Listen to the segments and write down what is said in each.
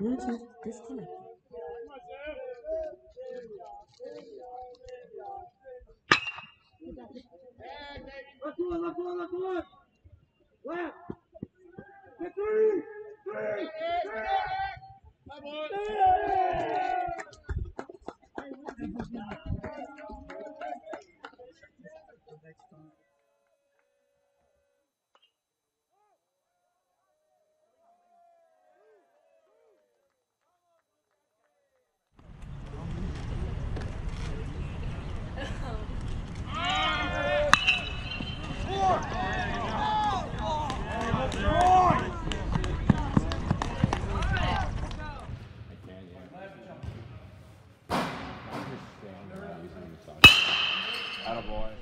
Bluetooth disconnected. Left one, left one, Attaboy.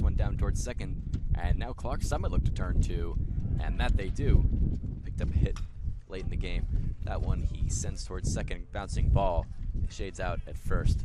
One down towards second. And now Clark Summit look to turn two. And that they do. Picked up a hit late in the game. That one he sends towards second, bouncing ball. Shades out at first.